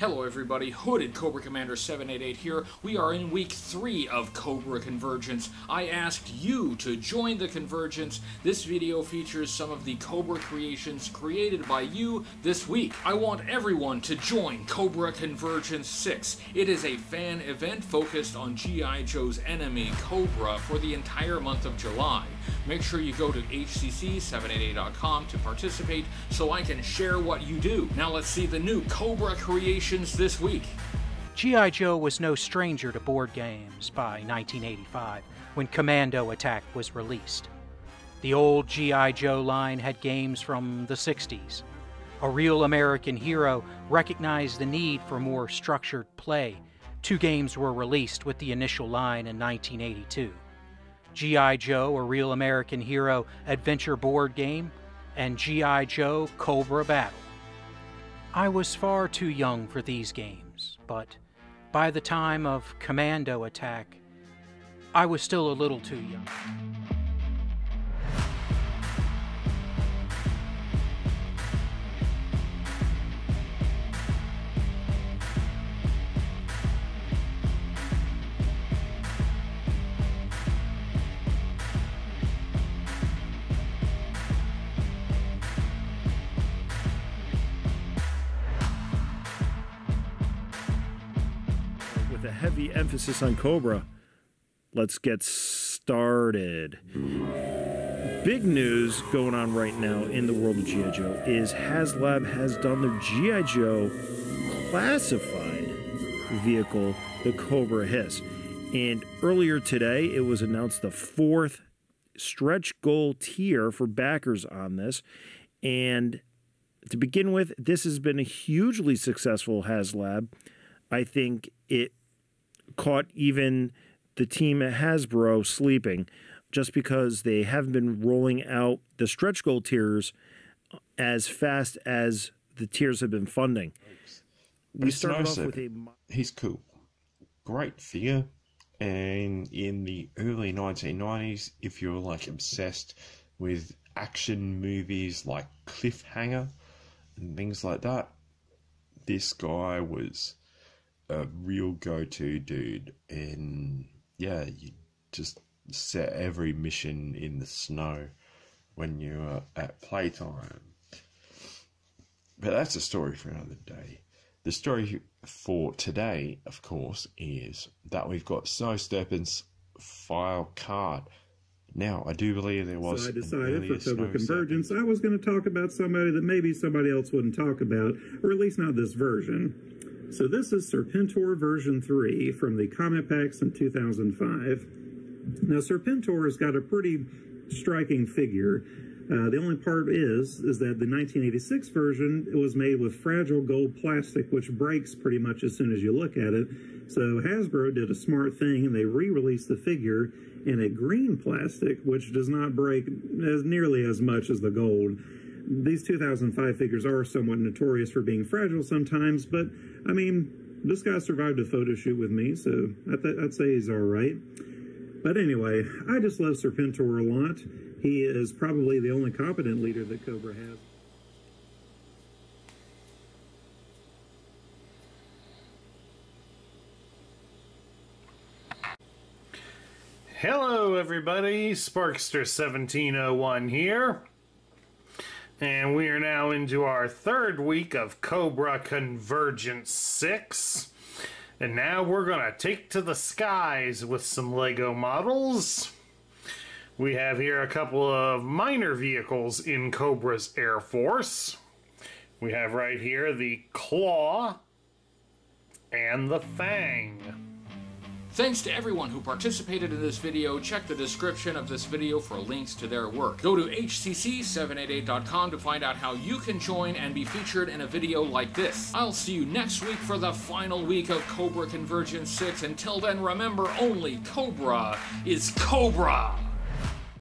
Hello everybody, Hooded Cobra Commander 788 here. We are in week 3 of Cobra Convergence. I asked you to join the Convergence. This video features some of the Cobra creations created by you this week. I want everyone to join Cobra Convergence 6. It is a fan event focused on G.I. Joe's enemy, Cobra, for the entire month of July. Make sure you go to hcc788.com to participate so I can share what you do. Now let's see the new Cobra creations this week. G.I. Joe was no stranger to board games by 1985 when Commando Attack was released. The old G.I. Joe line had games from the 60s. A real American hero recognized the need for more structured play. Two games were released with the initial line in 1982. G.I. Joe, a real American hero adventure board game, and G.I. Joe Cobra Battle. I was far too young for these games, but by the time of Commando Attack, I was still a little too young. A heavy emphasis on Cobra. Let's get started. Big news going on right now in the world of G.I. Joe is HasLab has done their G.I. Joe classified vehicle, the Cobra Hiss. And earlier today, it was announced the fourth stretch goal tier for backers on this. And to begin with, this has been a hugely successful HasLab. I think it caught even the team at Hasbro sleeping just because they haven't been rolling out the stretch goal tiers as fast as the tiers have been funding. We it's started nice off with a He's cool. Great figure. And in the early 1990s, if you were like obsessed with action movies like Cliffhanger and things like that, this guy was a real go to dude. And yeah, you just set every mission in the snow when you're at playtime. But that's a story for another day. The story for today, of course, is that we've got Snow Serpent's file card. Now, I do believe there was. So I decided for Snow Convergence, I was going to talk about somebody that maybe somebody else wouldn't talk about, or at least not this version. So this is Serpentor version 3 from the Comic Packs in 2005. Now, Serpentor has got a pretty striking figure. Uh, the only part is is that the 1986 version was made with fragile gold plastic, which breaks pretty much as soon as you look at it. So Hasbro did a smart thing, and they re-released the figure in a green plastic, which does not break as nearly as much as the gold. These 2005 figures are somewhat notorious for being fragile sometimes, but I mean, this guy survived a photo shoot with me, so I'd say he's all right. But anyway, I just love Serpentor a lot. He is probably the only competent leader that Cobra has. Hello, everybody. Sparkster1701 here. And we are now into our third week of Cobra Convergence 6. And now we're going to take to the skies with some Lego models. We have here a couple of minor vehicles in Cobra's Air Force. We have right here the Claw and the Fang. Thanks to everyone who participated in this video. Check the description of this video for links to their work. Go to hcc788.com to find out how you can join and be featured in a video like this. I'll see you next week for the final week of Cobra Convergence 6. Until then, remember only Cobra is Cobra!